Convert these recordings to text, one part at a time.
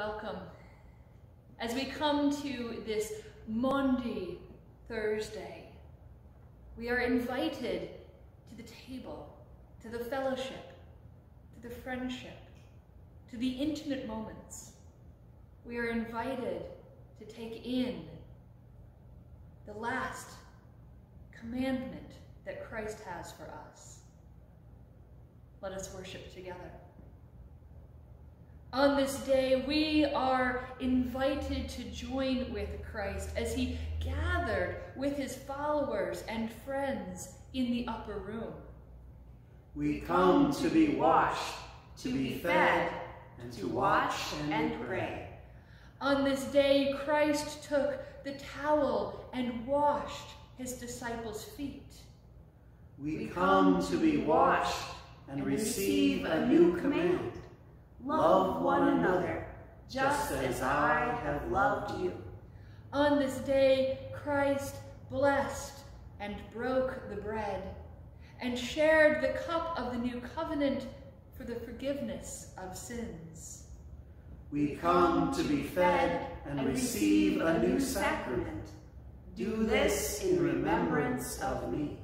welcome. As we come to this Maundy, Thursday, we are invited to the table, to the fellowship, to the friendship, to the intimate moments. We are invited to take in the last commandment that Christ has for us. Let us worship together. On this day, we are invited to join with Christ as he gathered with his followers and friends in the upper room. We come to be washed, to be fed, and to watch and pray. On this day, Christ took the towel and washed his disciples' feet. We come to be washed and receive a new command. Love one another, just as I have loved you. On this day, Christ blessed and broke the bread and shared the cup of the new covenant for the forgiveness of sins. We come to be fed and receive a new sacrament. Do this in remembrance of me.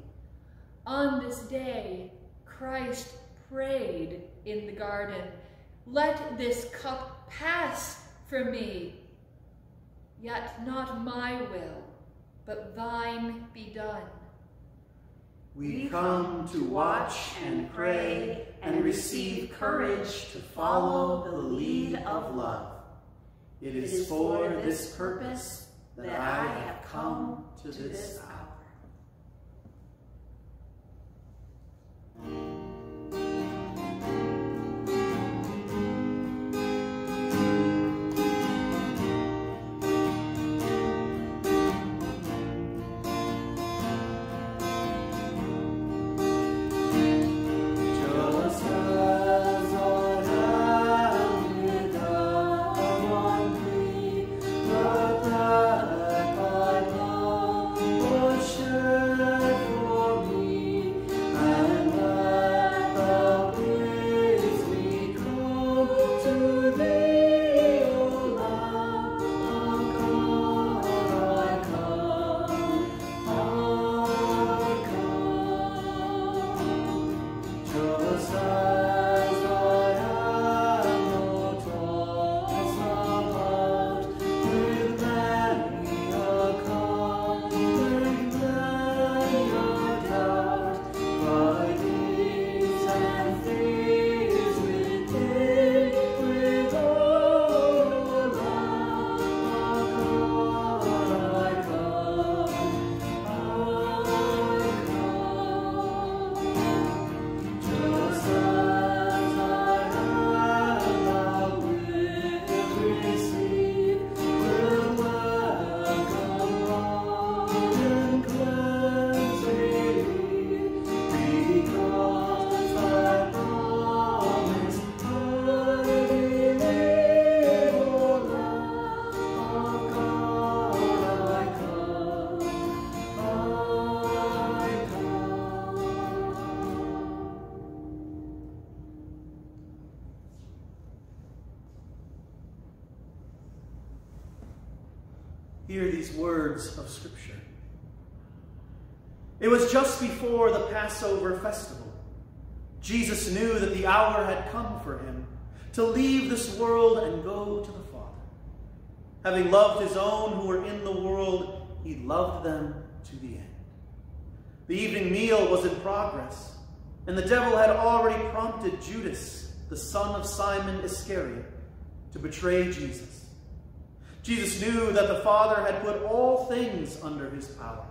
On this day, Christ prayed in the garden, Let this cup pass from me. Yet not my will, but thine be done. We come to watch and pray and receive courage to follow the lead of love. It is for this purpose that I have come to this hour. Hear these words of Scripture. It was just before the Passover festival. Jesus knew that the hour had come for him to leave this world and go to the Father. Having loved his own who were in the world, he loved them to the end. The evening meal was in progress, and the devil had already prompted Judas, the son of Simon Iscariot, to betray Jesus. Jesus knew that the Father had put all things under his power,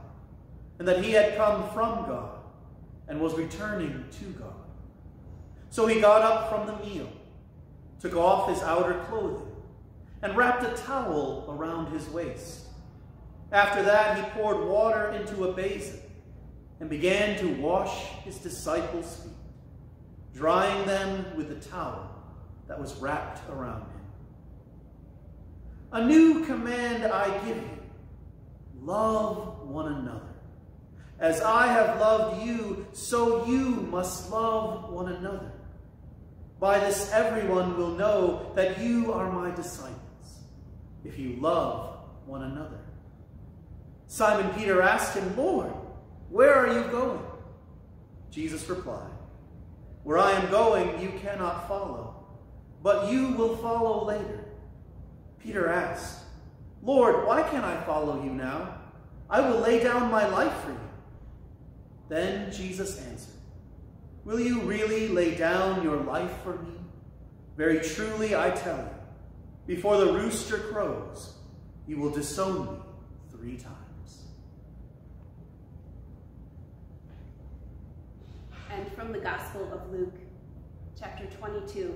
and that he had come from God and was returning to God. So he got up from the meal, took off his outer clothing, and wrapped a towel around his waist. After that, he poured water into a basin and began to wash his disciples' feet, drying them with the towel that was wrapped around him. A new command I give you love one another. As I have loved you, so you must love one another. By this everyone will know that you are my disciples, if you love one another. Simon Peter asked him, Lord, where are you going? Jesus replied, Where I am going, you cannot follow, but you will follow later. Peter asked, Lord, why can't I follow you now? I will lay down my life for you. Then Jesus answered, Will you really lay down your life for me? Very truly I tell you, before the rooster crows, you will disown me three times. And from the Gospel of Luke, chapter 22.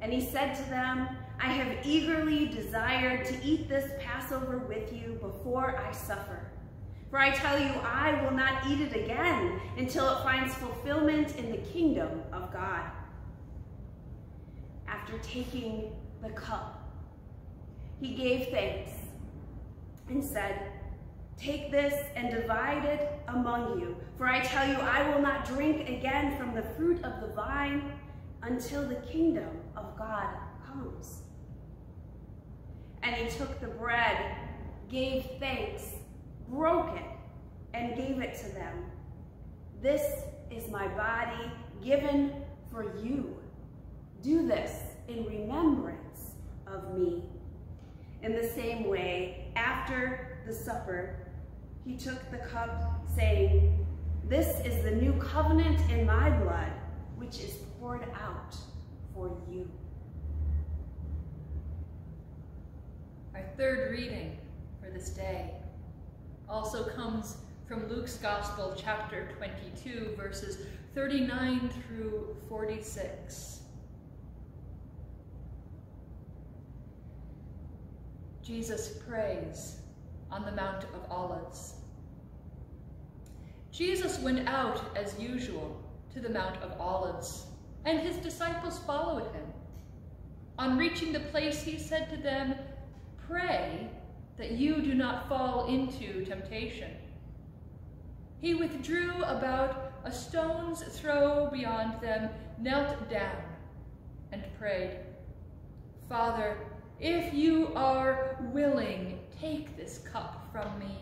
And he said to them, I have eagerly desired to eat this Passover with you before I suffer. For I tell you, I will not eat it again until it finds fulfillment in the kingdom of God. After taking the cup, he gave thanks and said, Take this and divide it among you. For I tell you, I will not drink again from the fruit of the vine until the kingdom of God comes. And he took the bread, gave thanks, broke it, and gave it to them. This is my body given for you. Do this in remembrance of me. In the same way, after the supper, he took the cup, saying, This is the new covenant in my blood, which is poured out for you. Our third reading for this day also comes from Luke's Gospel, chapter 22, verses 39 through 46. Jesus prays on the Mount of Olives. Jesus went out as usual to the Mount of Olives, and his disciples followed him. On reaching the place, he said to them, Pray that you do not fall into temptation. He withdrew about a stone's throw beyond them, knelt down, and prayed, Father, if you are willing, take this cup from me.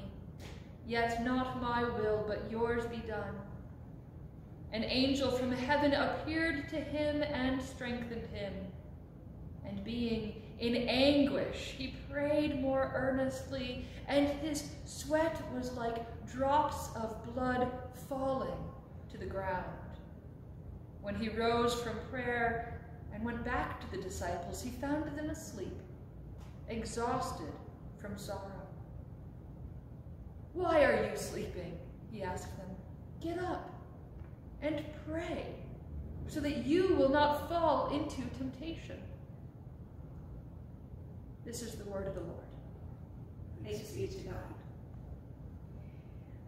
Yet not my will, but yours be done. An angel from heaven appeared to him and strengthened him. And being in anguish, he prayed more earnestly, and his sweat was like drops of blood falling to the ground. When he rose from prayer and went back to the disciples, he found them asleep, exhausted from sorrow. Why are you sleeping? He asked them. Get up and pray so that you will not fall into temptation. This is the word of the Lord. Thanks be to God.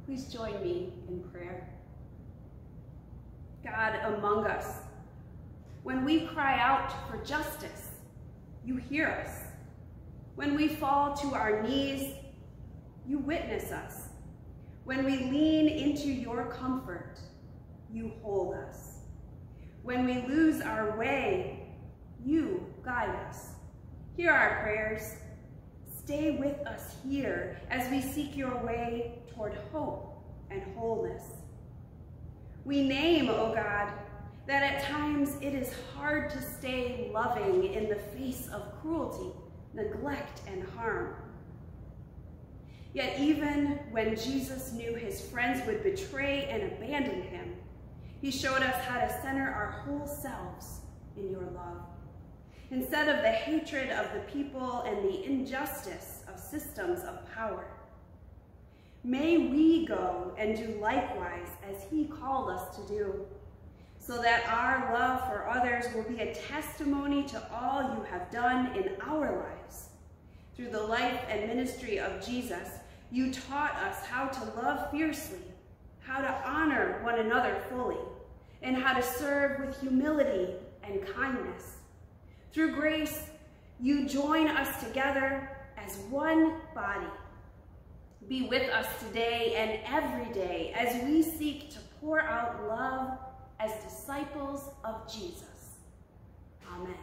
Please join me in prayer. God among us, when we cry out for justice, you hear us. When we fall to our knees, you witness us. When we lean into your comfort, you hold us. When we lose our way, you guide us. Hear our prayers. Stay with us here as we seek your way toward hope and wholeness. We name, O oh God, that at times it is hard to stay loving in the face of cruelty, neglect, and harm. Yet even when Jesus knew his friends would betray and abandon him, he showed us how to center our whole selves in your love. Instead of the hatred of the people and the injustice of systems of power. May we go and do likewise as he called us to do, so that our love for others will be a testimony to all you have done in our lives. Through the life and ministry of Jesus, you taught us how to love fiercely, how to honor one another fully, and how to serve with humility and kindness. Through grace, you join us together as one body. Be with us today and every day as we seek to pour out love as disciples of Jesus. Amen.